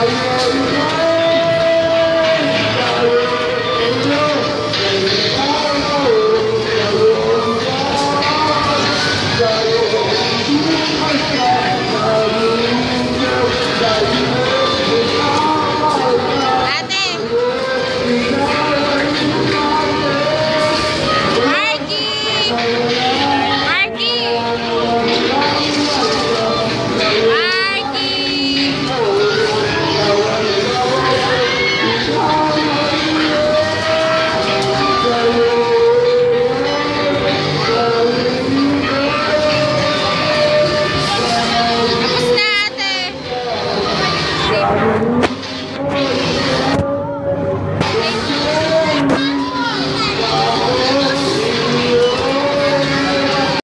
ai, ai.